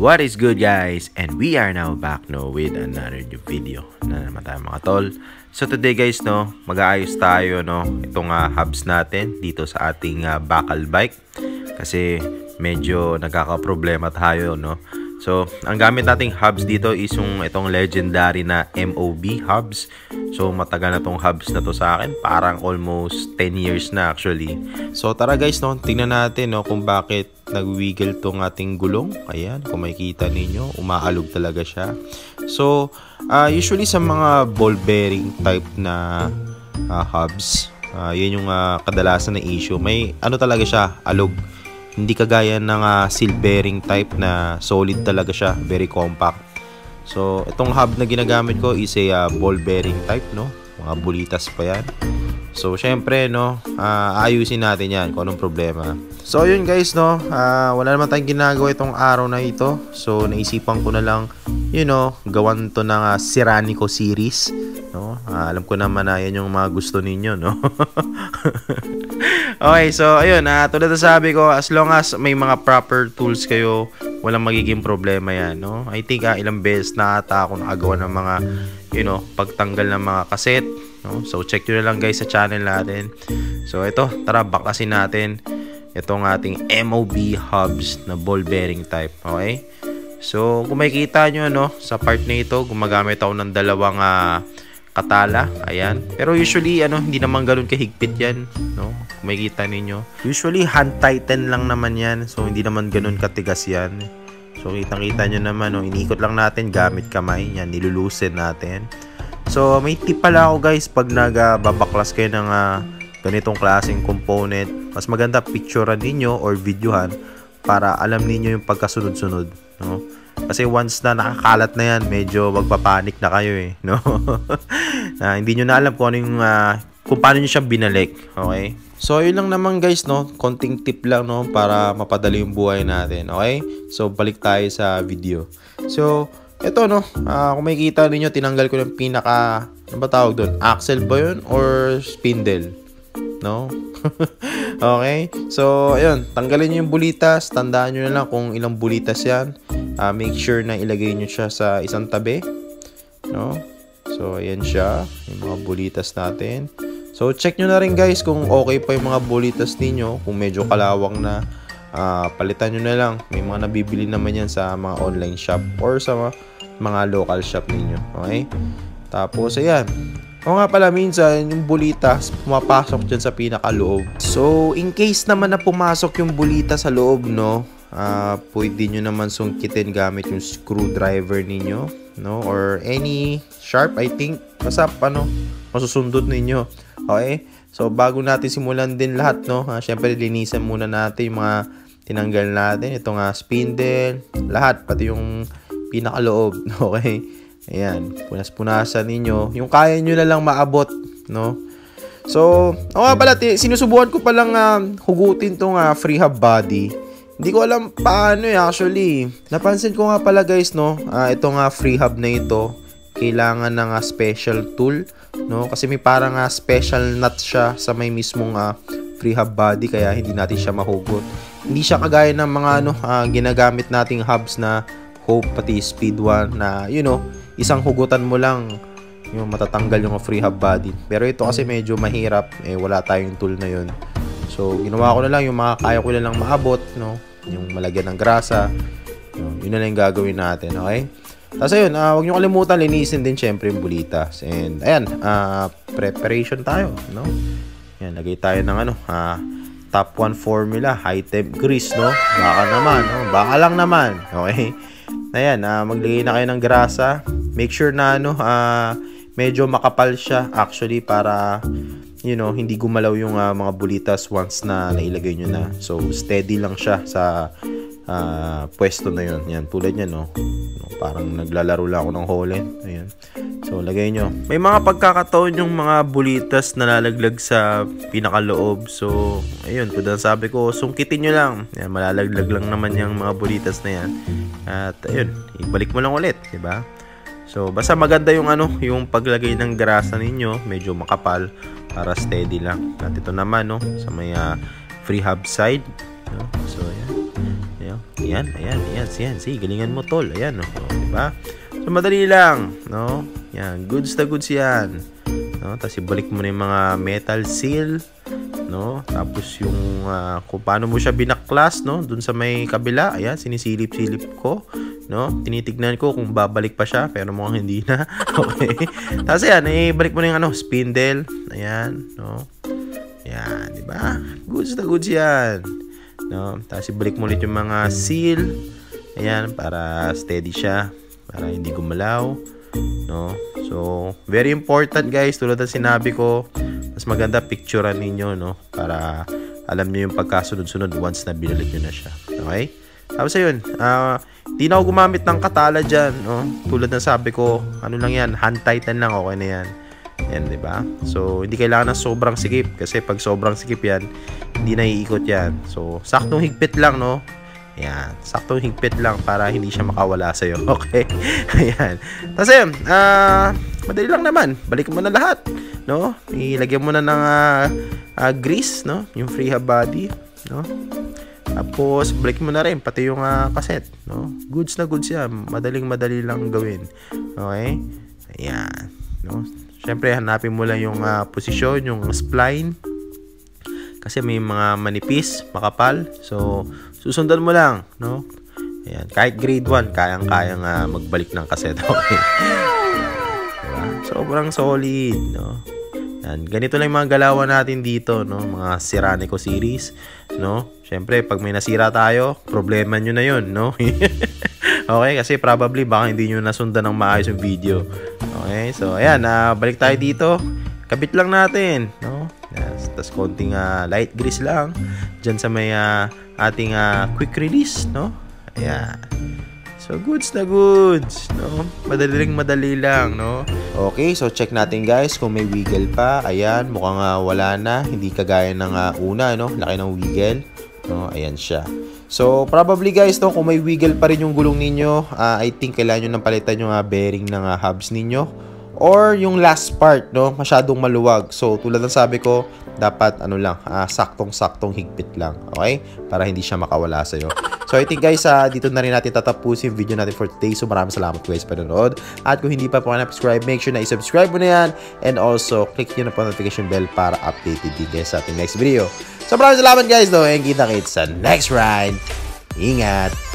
What is good guys? And we are now back no with another new video na naman tayo mga tol. So today guys no, mag-aayos tayo no itong uh, hubs natin dito sa ating uh, bakal bike kasi medyo nagkaka-problema tayo no. So, ang gamit nating hubs dito is yung itong legendary na MOB hubs. So, matagal na tong hubs na to sa akin. Parang almost 10 years na actually. So, tara guys, no, tingnan natin no, kung bakit nagwiggle tong ating gulong. Ayan, kung makikita ninyo, umaalog talaga siya. So, uh, usually sa mga ball bearing type na uh, hubs, uh, yun yung uh, kadalasan na issue. May ano talaga siya, alog hindi kagaya ng uh, seal bearing type na solid talaga siya, very compact. So, itong hub na ginagamit ko is a uh, ball bearing type, no? Mga bulitas pa yan. So, syempre, no, uh, ayusin natin yan kung anong problema. So, yun guys, no, uh, wala naman tayong ginagawa itong araw na ito. So, naisipan ko na lang, you know, gawan to ng uh, Siranico series. No? Uh, alam ko naman na yan yung mga gusto ninyo, no? okay, so ayun, uh, tulad na sabi ko, as long as may mga proper tools kayo, walang magiging problema yan, no? I think uh, ilang beses na ata ako nakagawa ng mga, you know, pagtanggal ng mga cassette, no? So check nyo na lang guys sa channel natin. So ito, tara bakasin natin itong ating MOB hubs na ball bearing type, okay? So kung makikita nyo, no, sa part na ito, gumagamit ako ng dalawang uh, katala. Ayan. Pero usually, ano, hindi naman ganoon kahigpit yan. No? Makikita ninyo. Usually, hand tighten lang naman yan. So, hindi naman ganoon katigas yan. So, kitang-kita nyo naman, no? inikot lang natin gamit kamay. Yan, nilulusin natin. So, may tip pala ako guys pag nagbabaklas kayo ng uh, ganitong klaseng component. Mas maganda picturean ninyo or videohan para alam ninyo yung pagkasunod-sunod. No? Kasi once na nakakalat na yan, medyo magpapanik na kayo eh, no? na hindi nyo na alam kung ano yung, uh, kung paano nyo siya binalik, okay? So, yun lang naman guys, no? Konting tip lang, no? Para mapadali yung buhay natin, okay? So, balik tayo sa video. So, ito, no? Uh, kung makikita ninyo, tinanggal ko yung pinaka, ano ba tawag doon? Axle ba yun? Or spindle? No? okay? So, ayun. Tanggalin nyo yung bulitas. Tandaan nyo na lang kung ilang bulitas yan uh, make sure na ilagay nyo siya sa isang tabi no? So ayan siya yung mga bulitas natin. So check nyo na rin guys kung okay pa yung mga bulitas ninyo kung medyo kalawang na uh, palitan nyo na lang. May mga nabibili naman yan sa mga online shop or sa mga, mga local shop ninyo okay? Tapos ayan. O nga pala minsan yung bulitas pumapasok dyan sa pinakaloob. So in case naman na pumasok yung bulita sa loob no, uh, pwede nyo naman sungkitin gamit yung screwdriver ninyo no? Or any sharp I think basta ano masusundot ninyo. Okay? So bago natin simulan din lahat no? Uh, syempre linisan muna natin yung mga tinanggal natin. Itong uh, spindle lahat pati yung pinakaloob okay? Ayan punas-punasan ninyo. Yung kaya nyo na lang maabot no? So o nga pala sinusubukan ko palang uh, hugutin tong uh, free hub body hindi ko alam paano eh actually. Napansin ko nga pala guys no, uh, ito nga free hub na ito, kailangan ng uh, special tool no kasi may parang uh, special nut siya sa may mismong uh, free hub body kaya hindi natin siya mahugot. Hindi siya kagaya ng mga ano uh, ginagamit nating hubs na Hope pati Speed 1 na you know, isang hugutan mo lang yung matatanggal yung free hub body. Pero ito kasi medyo mahirap eh wala tayong tool na yun. So ginawa ko na lang yung mga kaya ko lang maabot no yung malagyan ng grasa. Yun, yun na lang yung gagawin natin, okay? Tapos ayun, uh, huwag nyo kalimutan linisin din syempre yung bulitas. And ayan, uh, preparation tayo, no? Yan, lagay tayo ng ano, uh, top 1 formula, high temp grease, no? Baka naman, no? Baka lang naman, okay? Ayan, uh, maglagay na kayo ng grasa. Make sure na ano, uh, medyo makapal siya actually para you know, hindi gumalaw yung uh, mga bulitas once na nailagay nyo na. So, steady lang siya sa uh, pwesto na yun. Yan, tulad yan, no? Parang naglalaro lang ako ng hole. Ayan. So, lagay nyo. May mga pagkakataon yung mga bulitas na lalaglag sa pinakaloob. So, ayun, tulad sabi ko, sungkitin nyo lang. Yan, malalaglag lang naman yung mga bulitas na yan. At, ayun, ibalik mo lang ulit, di ba? So, basta maganda yung ano, yung paglagay ng grasa ninyo, medyo makapal para steady lang. At ito naman, no, sa may uh, free hub side. So, yan. Ayan, ayan, ayan, ayan, ayan. See, galingan mo tol. Ayan, no. Oh, diba? So, madali lang, no? Yan, goods na goods yan. No? Tapos ibalik mo na yung mga metal seal, no? Tapos yung uh, kung paano mo siya binaklas, no? Dun sa may kabila, ayan, sinisilip-silip ko, no? Tinitignan ko kung babalik pa siya, pero mukhang hindi na. okay. Tapos ayan, eh, balik mo na yung ano, spindle. Ayan, no? Ayan, di ba? Goods na goods yan. No? Tapos ibalik mo ulit yung mga seal. Ayan, para steady siya. Para hindi gumalaw. No? So, very important guys. Tulad ng sinabi ko, mas maganda picturean ninyo, no? Para alam niyo yung pagkasunod-sunod once na binalik niyo na siya. Okay? Tapos ayun, uh, di na ako gumamit ng katala dyan, no? Tulad ng sabi ko, ano lang yan, hand tighten lang, okay na yan. Yan, di ba? So, hindi kailangan ng sobrang sikip kasi pag sobrang sikip yan, hindi na iikot yan. So, saktong higpit lang, no? Ayan, saktong higpit lang para hindi siya makawala sa iyo. Okay? Ayan. Tapos ayun, uh, madali lang naman. Balik mo na lahat, no? Ilagyan mo na ng uh, uh, grease, no? Yung free hub body, no? Tapos, balik mo na rin, pati yung uh, cassette, no? Goods na goods yan. Madaling madali lang gawin. Okay? Ayan, no? Siyempre, hanapin mo lang yung uh, posisyon, yung spline. Kasi may mga manipis, makapal. So, susundan mo lang, no? Ayan, kahit grade 1, kayang-kayang uh, magbalik ng cassette. Okay. Sobrang solid, no? Yan, ganito lang mga galawan natin dito, no? Mga Siranico series, no? Siyempre, pag may nasira tayo, problema nyo na yun, no? okay, kasi probably baka hindi nyo nasundan ng maayos yung video. Okay, so ayan, uh, balik tayo dito. Kabit lang natin, no? Yes, Tapos konting uh, light grease lang dyan sa may uh, ating uh, quick release, no? Ayan. So, goods na goods, no? Madali madali lang, no? Okay, so check natin guys kung may wiggle pa. Ayan, mukhang uh, wala na. Hindi kagaya ng uh, una, no? Laki ng wiggle. No? Ayan siya. So, probably guys, no, kung may wiggle pa rin yung gulong ninyo, uh, I think kailangan nyo nang palitan yung uh, bearing ng uh, hubs ninyo. Or yung last part, no, masyadong maluwag. So, tulad ng sabi ko, dapat ano lang, uh, saktong-saktong higpit lang. Okay? Para hindi siya makawala sa'yo. So, I think guys, uh, dito na rin natin tatapusin video natin for today. So, maraming salamat guys pa nanood. At kung hindi pa po na-subscribe, make sure na i-subscribe mo na yan. And also, click nyo na po notification bell para updated din guys sa ating next video. So maraming salamat guys no. And kita kits sa next ride. Ingat!